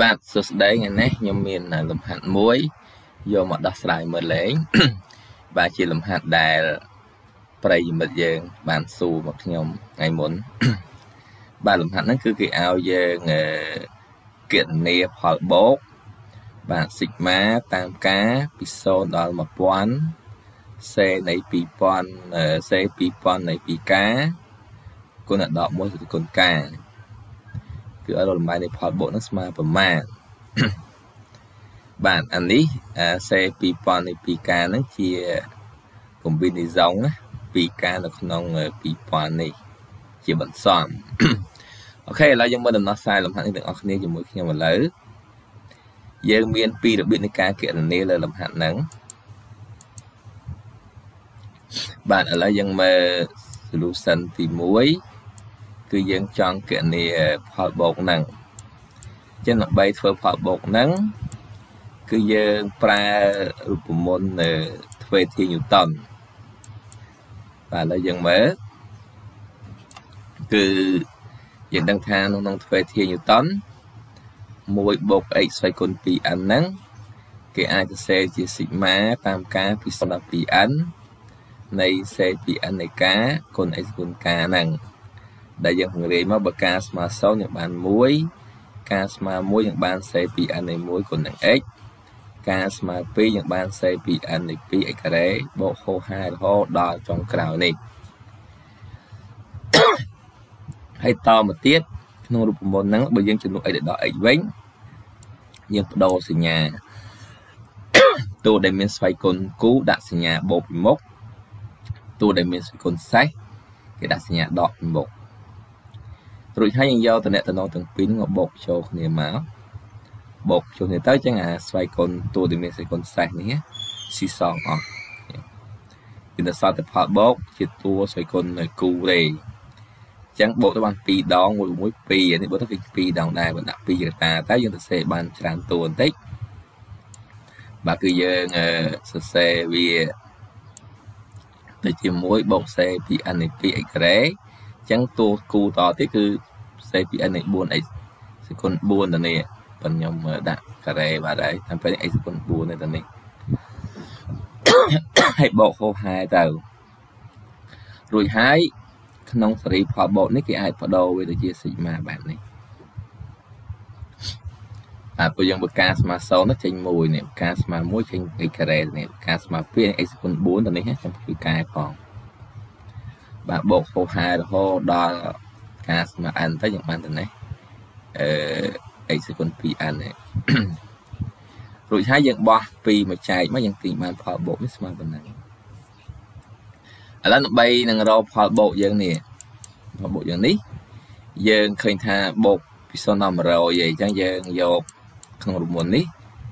បាទសួស្តីថ្ងៃនេះខ្ញុំមានលំហាត់មួយយកមកដោះស្រាយមើលលេងបាទជាលំហាត់ដែលប្រិយមិត្តយើង បានសួរមកខ្ញុំថ្ងៃមុន បាទលំហាត់ហ្នឹងគឺគេឲ្យយើងគណនាផលបូកបាទស៊ីក្មាតាមការពី0ដល់1000សេនៃ2000សេ2000នៃ2ការគុណដល់1គឺគុណការ គឺឲ្យរលំដាយនៃផលបូកនឹងស្មើប្រមាណបាទអានេះសេ2000នៃ2ការហ្នឹងជា combination ណា2ការនៅក្នុង2000នេះជាបន្សំអូខេឥឡូវយើងមើលដំណោះស្រាយលំហាត់នេះទាំងអស់គ្នាជាមួយខ្ញុំឥឡូវយើងមានពីររបៀបនៃការគណនាលើលំហាត់ហ្នឹងបាទឥឡូវយើងមើល solution ទី1 គឺយើងចង់គណនាផលបូកហ្នឹងអញ្ចឹងដើម្បីធ្វើផលបូកហ្នឹងគឺយើងប្រើរូបមន្តនៅធ្វើធាញូតនបាទឥឡូវយើងមើលគឺយើងដឹងថាក្នុងធ្វើធាញូតន1បូក x ស្វ័យគុណ 2n ហ្នឹងគេអាចសរសេរជាស៊ីក្មាតាមការពី0ដល់ 2n នៃសេ 2n នៃការគុណ x គុណការហ្នឹង ដែលយើងពង្រាយមកបើការស្មើ0យើងបាន1ការស្មើ1យើងបានសេ 2n នៃ1គុណនឹង x ការស្មើ2យើងបានសេ 2n នៃ 2x ការ៉េបូកហូហារហូតដល់ចុងក្រោយនេះហើយតមកទៀតក្នុងរូបមន្តហ្នឹងបើយើងចំនួន x ដល់ x វិញយើងបដូរសញ្ញាតួដែលមានស្វ័យគុណគូដាក់សញ្ញាបូកពីមុខតួដែលមានស្វ័យគុណសេសគេដាក់សញ្ញាដកពីមុខ រួចហើយយើងយកតំណែងទាំងពីរមកបូកចូលគ្នាមកបូកចូលគ្នាទៅចឹងអាស្វ័យគុណតួដែលមានស្វ័យគុណសេសនេះស៊ីសងអស់គឺនៅសល់តែផលបូកជាតួស្វ័យគុណនៅគូរេចឹងបូកទៅបាន2ដងមួយមួយ2នេះបូកទៅគឺ2ដងដែរបើដាក់2កតាទៅយើងទៅសេបានច្រើនតួបន្តិចបាទគឺយើងសរសេរវាទៅជាមួយបូកសេពី n នៃ 2x ការ៉េ ចឹងតួគូតទៀតគឺផ្សេងពី n នៃ 4x សេគុណ4ទៅនេះប៉ុន្តែខ្ញុំដាក់ការ៉េបាទហើយតាមពេល x សេគុណ4នេះទៅនេះហើយបូកហូហែទៅរួចហើយក្នុងសេរីផលបូកនេះគេអាចបដូរវាទៅជាស៊ីក្មាបែបនេះអាពេលយើងបើការស្មើ0នោះចេញ1នេះការស្មើ1ចេញ x ការ៉េនេះការស្មើ2 x សេគុណ4ទៅនេះខ្ញុំជួយកែផង បាទបូកហូហែរហូតដល់ការស្មើ n ទៅយើងបានទៅនេះអឺ x សេគុណ 2n នេះរួចហើយយើងបោះ2មកចែកមកយើងទាញបានផលបូកនេះស្មើប៉ុណ្ណឹងឥឡូវដើម្បីនឹងរកផលបូកយើងនេះផលបូកយើងនេះយើងឃើញថាបូកពី0ដល់100អីចឹងយើងយកក្នុងរមុននេះ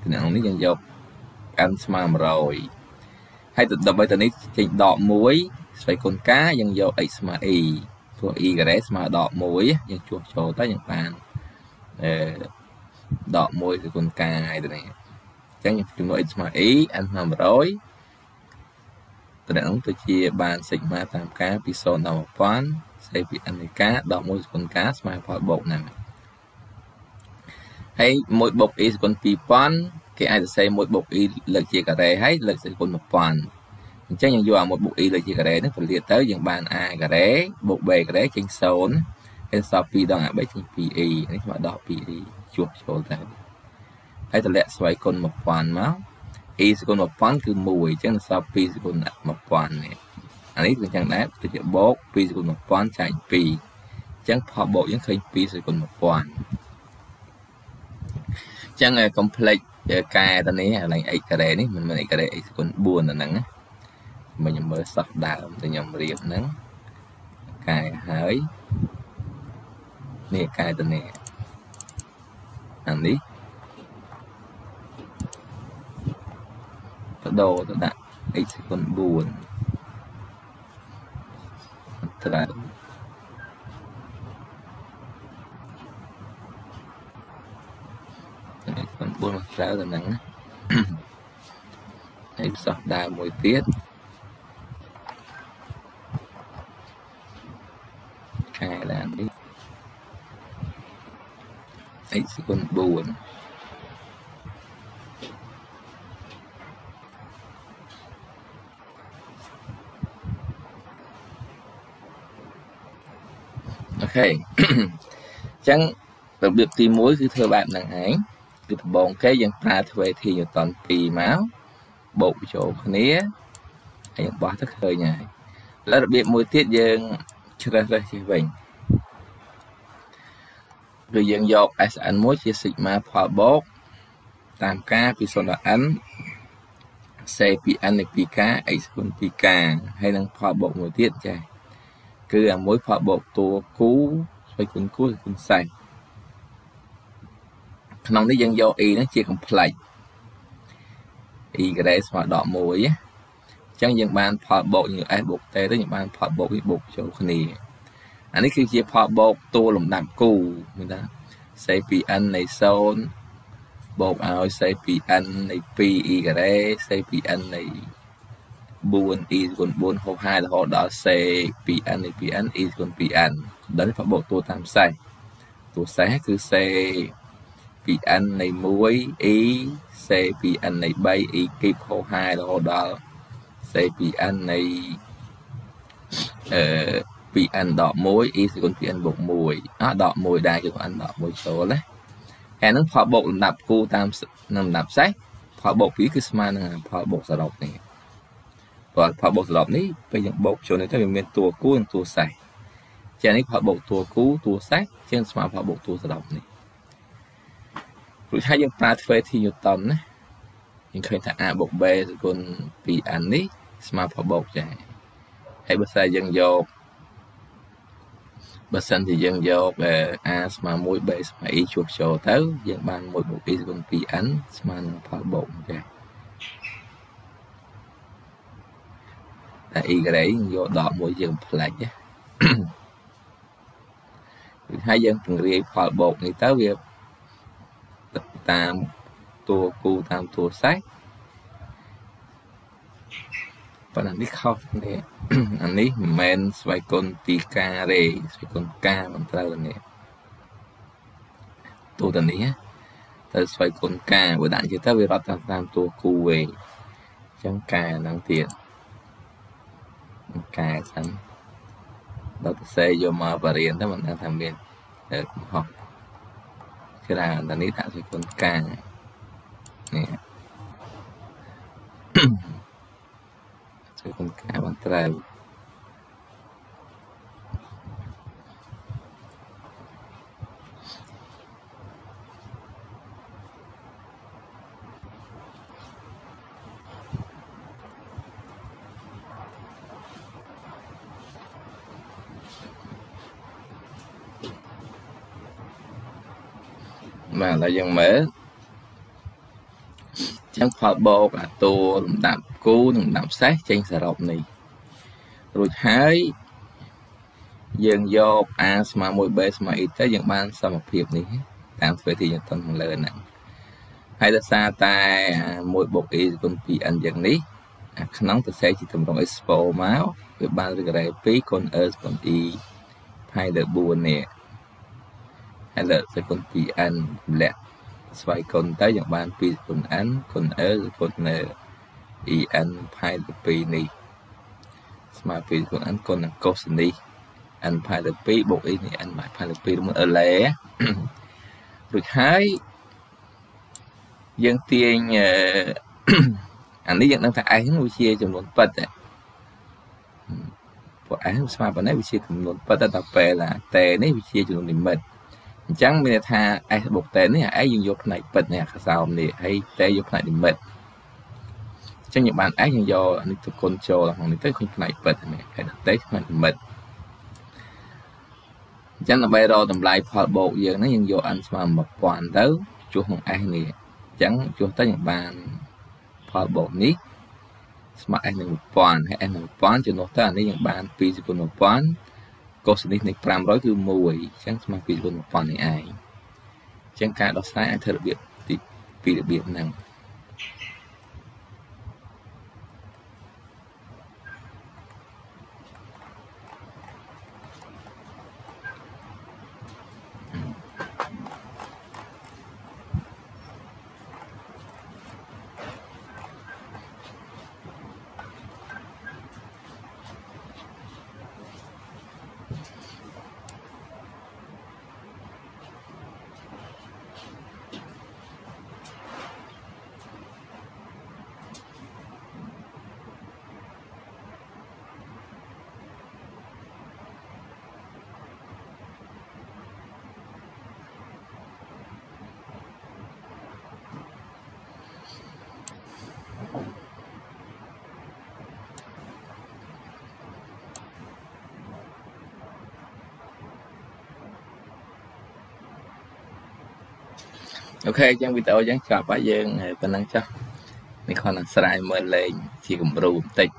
ក្នុងនេះយើងយក n ស្មើ100ហើយដើម្បីទៅនេះចេញដក1 ស្វ័យគុណការយើងយក x ស្មើ e ព្រោះ e ការ៉េស្មើដក1យើងជួសចូលទៅយើងបានអឺដក1គឺគុណការហើយទៅនេះអញ្ចឹងចំនួន x ស្មើ e n ស្មើ100តំណែងទៅជាបានសិក្មាតាមការពី0ដល់1000សេពី n នៃការដក1គុណការស្មើផលបូកហ្នឹងហើយ1បូក e គុណ2000គេអាចសរសេរ1បូក e លើកជាការ៉េហើយលើកសេគុណ1000 អញ្ចឹងយើងយកអាមួយបូក e លើជាការ៉េនេះពលាតទៅយើងបាន a ការ៉េបូក b ការ៉េចេញ0ហើយសល់2ដង a3 ចេញ 2e នេះមកដោះ 2e ជួសចូលទៅហើយតម្លាក់ស្វ័យគុណ1000មក e សគុណ1000គឺ1អញ្ចឹងសល់2សគុណ1000នេះអានេះគឺអញ្ចឹងដែរទៅជាបូក2សគុណ1000ចែក2អញ្ចឹងផលបូកយើងឃើញ2សគុណ1000អញ្ចឹងកុំភ្លេចកែទៅនេះកន្លែង x ការ៉េនេះមិនមែន x ការ៉េ x គុណ4ទៅហ្នឹងណា មកខ្ញុំមើលសោះដើមទៅខ្ញុំរៀបហ្នឹងកែហើយនេះកែទៅនេះអានេះបដូរទៅដាក់ x គុណ4ត្រូវគុណ4មកត្រូវទៅហ្នឹងហើយផ្សោះដើមមួយទៀត x គុណ4អូខេអញ្ចឹងរបៀបទី1គឺធ្វើបែបហ្នឹងឯងគឺដំបូងគេយើងប្រើធ្វើធីញូតន2មកបូកចូលគ្នាហើយបោះទៅឃើញហើយឥឡូវរបៀបមួយទៀតយើងជ្រើសរើសជិះវិញ គឺយើងយក SN មួយជា sigma ផលបូកតាមការពី0ដល់ n c ពី n នៃ 2k x គុណ 2k ហើយនឹងផលបូកមួយទៀតចា៎គឺអាមួយផលបូកតួគូស្វ័យគុណគូគុណសេសក្នុងនេះយើងយក e នេះជា complex e ក្រេស្មើដក1ណាអញ្ចឹងយើងបានផលបូកយើង s បូក t ទៅយើងបានផលបូកវាបូកចូលគ្នា អានេះគឺជាផលបូកតួលំដាប់គូមានថា CPN នៃ0បូកឲ្យ CPN នៃ 2e ការ៉េ CPN នៃ 4e គុណ4ហូប5រហូតដល់ C2n នៃ 2n e គុណ 2n ដល់នេះបូកតួតាមសេសតួសេសគឺ C 2n នៃ 1e C 2n នៃ 3e គីបហូប5រហូតដល់ C 2n នៃអឺ 2n ដក1 e សេគុណ 2n បូក1អត់ដក1ដែរគឺ n ដក1ចូលណាហើយនឹងផលបូកលំដាប់គូតាមលំដាប់សេសផលបូក2គឺស្មើនឹងផលបូកសរុបនេះព្រោះផលបូកសរុបនេះពេលយើងបូកចូលនេះទៅវាមានតួគូនិងតួសេសជានេះផលបូកតួគូតួសេសជាងស្មើផលបូកតួសរុបនេះរួចហើយយើងប្រើធ្វើ T Newton ណាយើងឃើញថា A បូក B សគុណ 2n នេះស្មើផលបូកចាហើយបើស្អីយើងយក បើសិនជាយើងយក a ស្មើ1 b ស្មើ e ជួបចូលទៅ យើងបាន1បូក e សគុណ 2n ស្មើនឹងផលបូកចា៎តែ e ក្រេយកដកមួយយើងផ្លាច់ណាហើយយើងពង្រាយផលបូកនេះទៅវាតាមតួគូតាមតួសេស ប៉ុន្តែនេះខុសនេះអានេះមិនមែនស្វ័យគុណទីការទេស្វ័យគុណការមិនត្រូវនេះតួទៅនេះទៅស្វ័យគុណការបើដាក់ជាទៅវារត់តាមតាមតួគូវិញអញ្ចឹងការហ្នឹងទៀតការសិនដល់ទៅសេយកមកបរៀនទៅមិនដឹងថាមានកំហុសច្រើនតែនេះដាក់ស្វ័យគុណការនេះ ជួយគុំការបានត្រូវបាទហើយយើងមើលចឹងផលបូកអាតួលំដាប់ គូនិងលំដាប់សេសចេញសរុបនេះរួចហើយយើងយក a ស្មើ 1b ស្មើ e ទៅយើងបានសមភាពនេះ តាមធ្វើទីយើងតុនខាងលើហ្នឹងហើយដោយសារតែ1បូក e គុណ 2n យ៉ាងនេះអាក្នុងសរសេរជាតម្រង expo មកវាបានរីករ៉េ2គុណ e គុណ e ហើយលើ4នេះហើយលើសគុណ 2n ទម្លាក់ស្វ័យគុណទៅយើងបាន2គុណ n គុណ e គុណ en ផាយលើ2នេះស្មើ2គុណ n គុណនឹងកុសនេះ n ផាយលើ2បូក e នេះ n ផាយលើ2របស់អលេរួចហើយយើងទាញអានេះយើងដឹងថា s ហ្នឹងវាជាចំនួនប៉ិតពួក s ស្មើប៉ុណ្ណេះវាជាចំនួនប៉ិតតែពេលតែនេះវាជាចំនួនលីមីតអញ្ចឹងមានន័យថា s បូកតេនេះអា s យើងយកផ្នែកពិតនេះអាខ្សោមនេះហើយតេយកផ្នែក limit អញ្ចឹងយើងបាន s យើងយកនេះទៅគុណចូលក្នុងនេះទៅឃើញផ្នែកពិតនេះហើយតេផ្នែក limit អញ្ចឹងដើម្បីរកតម្លៃផលបូកយើងហ្នឹងយើងយក n ស្មើ1000ទៅជួសក្នុង s នេះអញ្ចឹងជួសទៅយើងបានផលបូកនេះស្មើ s នឹង1000ហើយ s នឹង1000ជំនួសទៅអានេះយើងបាន2សេគុណ1000កុសនេះនៃ500គឺ1អញ្ចឹងស្មើពីគុណ1000នេះឯងអញ្ចឹងការដោះស្រាយអាចធ្វើរបៀបទីពីរបៀបហ្នឹង អូខេអញ្ចឹងវីដេអូអញ្ចឹងចប់ហើយយើងប៉ុណ្ណឹងចុះនេះគ្រាន់តែស្រាយមើលលេងជាគំរូបន្តិច